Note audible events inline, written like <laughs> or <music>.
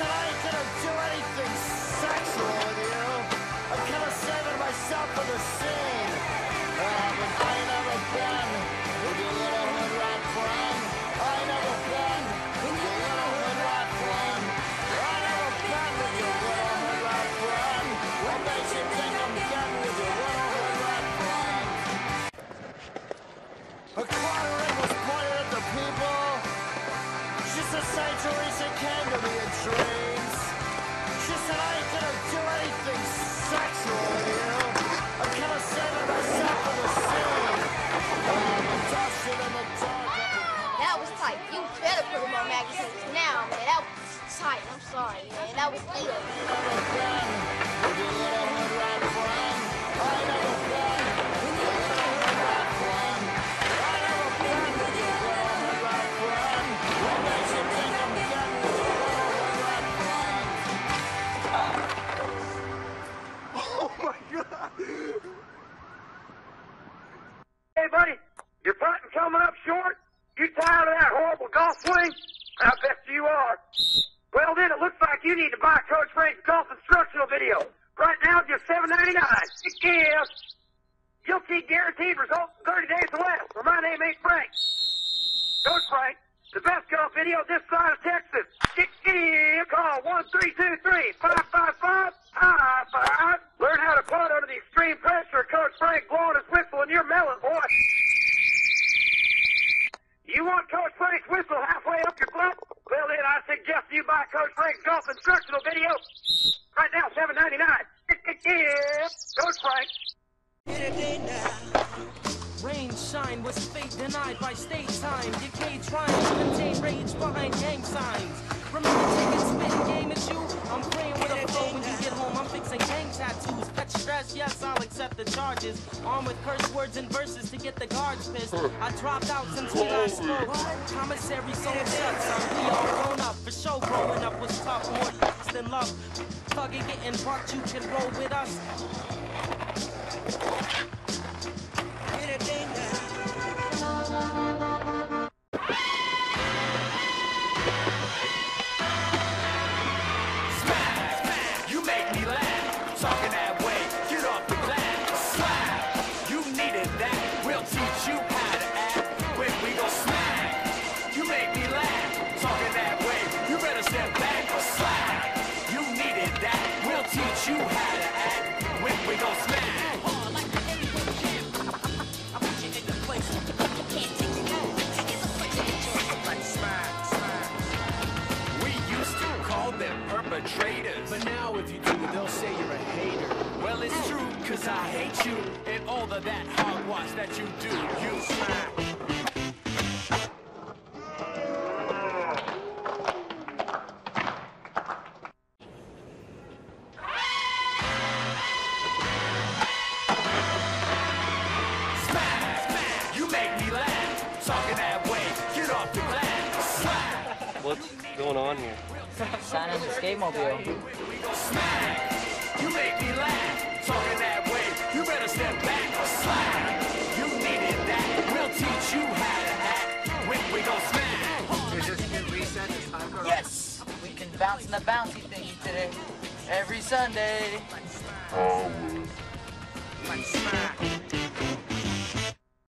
I ain't gonna do anything sexual with you. I'm kinda saving myself for the scene. She said Saint Teresa came to me in dreams. She said I gonna do anything sexual you. I'm kinda saving myself the scene. I'm dusting in the dark. That was tight. You better put him on magazines now, man. That was tight. I'm sorry, man. That was good. Hey, buddy, your putting coming up short? You tired of that horrible golf swing? I bet you are. Well, then it looks like you need to buy Coach Frank's golf instructional video. Right now, just seven ninety nine. Yeah. You'll see guaranteed results in 30 days or less. My name ain't Frank. Coach Frank, the best golf video this side of Texas. Yeah. Call one three two three five high five. Learn how to putt under the extreme pressure of Coach Frank blowing his whistle in your melon, boy. You want Coach Frank's whistle halfway up your butt? Well, then I suggest you buy Coach Frank's golf instructional video. Right now, seven ninety nine. <laughs> Yeah. Coach Frank. Rain, shine was fate denied by state time. Decay trying to contain rage behind gang signs. Remember taking spit game at you? I'm praying with a flow when you get home. I'm fixing gang tattoos. Stress, yes, I'll accept the charges. Armed with curse words and verses to get the guards pissed. I dropped out since we last spoke. Commissary sold shut, son. We all grown up. For sure, growing up was tough. More than love. Thugging getting bucked, you can roll with us. Teach you how to act when we go smack. I put you in your place. We used to call them perpetrators. But now if you do it, they'll say you're a hater. Well, it's true, cause I hate you and all of that hogwash that you do. You smack. What's going on here? Signing the skate mobile. Smack. You make me laugh. Talking that way, you better step back or slap. You needed that. We'll teach you how to act when we go smack. Is this new reset? For Yes. We've been bouncing the bouncy thingy today. Every Sunday. Smack.